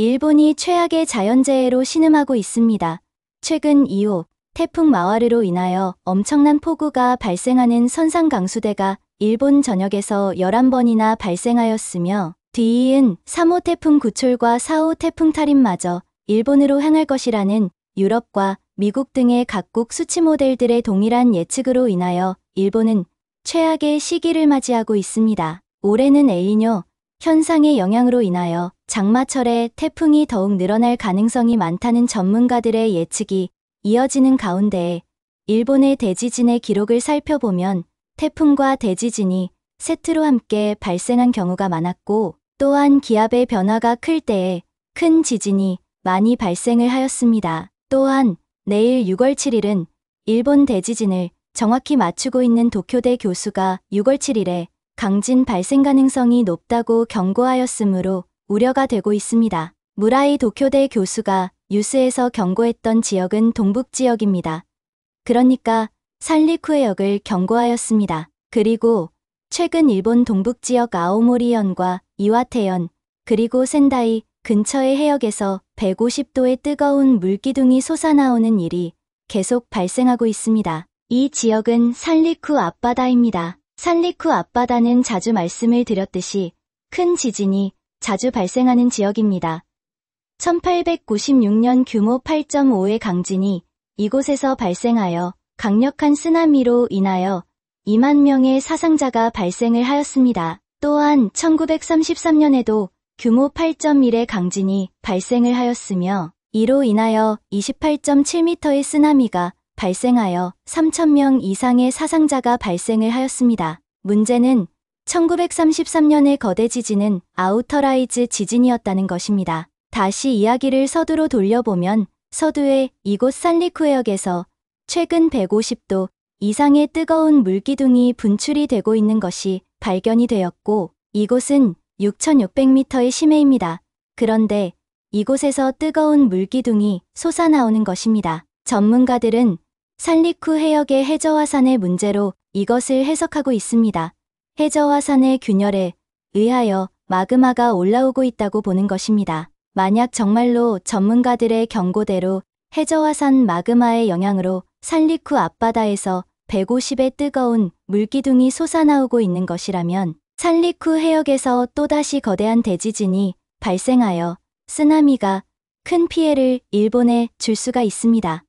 일본이 최악의 자연재해로 신음하고 있습니다. 최근 2호 태풍 마와르로 인하여 엄청난 폭우가 발생하는 선상 강수대가 일본 전역에서 11번이나 발생하였으며 뒤이은 3호 태풍 구촐과 4호 태풍 타린마저 일본으로 향할 것이라는 유럽과 미국 등의 각국 수치 모델들의 동일한 예측으로 인하여 일본은 최악의 시기를 맞이하고 있습니다. 올해는 엘니뇨 현상의 영향으로 인하여 장마철에 태풍이 더욱 늘어날 가능성이 많다는 전문가들의 예측이 이어지는 가운데 일본의 대지진의 기록을 살펴보면 태풍과 대지진이 세트로 함께 발생한 경우가 많았고 또한 기압의 변화가 클 때에 큰 지진이 많이 발생을 하였습니다. 또한 내일 6월 7일은 일본 대지진을 정확히 맞추고 있는 도쿄대 교수가 6월 7일에 강진 발생 가능성이 높다고 경고하였으므로 우려가 되고 있습니다. 무라이 도쿄대 교수가 뉴스에서 경고했던 지역은 동북 지역입니다. 그러니까 산리쿠해역을 경고하였습니다. 그리고 최근 일본 동북 지역 아오모리현과 이와테현 그리고 센다이 근처의 해역에서 150도의 뜨거운 물기둥이 솟아나오는 일이 계속 발생하고 있습니다. 이 지역은 산리쿠 앞바다입니다. 산리쿠 앞바다는 자주 말씀을 드렸듯이 큰 지진이 자주 발생하는 지역입니다. 1896년 규모 8.5의 강진이 이곳에서 발생하여 강력한 쓰나미로 인하여 2만 명의 사상자가 발생을 하였습니다. 또한 1933년에도 규모 8.1의 강진이 발생을 하였으며 이로 인하여 28.7m의 쓰나미가 발생하여 3천명 이상의 사상자가 발생을 하였습니다. 문제는 1933년의 거대 지진은 outer rise 지진이었다는 것입니다. 다시 이야기를 서두로 돌려보면 서두의 이곳 산리쿠해역에서 최근 150도 이상의 뜨거운 물기둥이 분출이 되고 있는 것이 발견이 되었고 이곳은 6,600m의 심해입니다. 그런데 이곳에서 뜨거운 물기둥이 솟아나오는 것입니다. 전문가들은 산리쿠 해역의 해저화산의 문제로 이것을 해석하고 있습니다. 해저화산의 균열에 의하여 마그마가 올라오고 있다고 보는 것입니다. 만약 정말로 전문가들의 경고대로 해저화산 마그마의 영향으로 산리쿠 앞바다에서 150의 뜨거운 물기둥이 솟아나오고 있는 것이라면 산리쿠 해역에서 또다시 거대한 대지진이 발생하여 쓰나미가 큰 피해를 일본에 줄 수가 있습니다.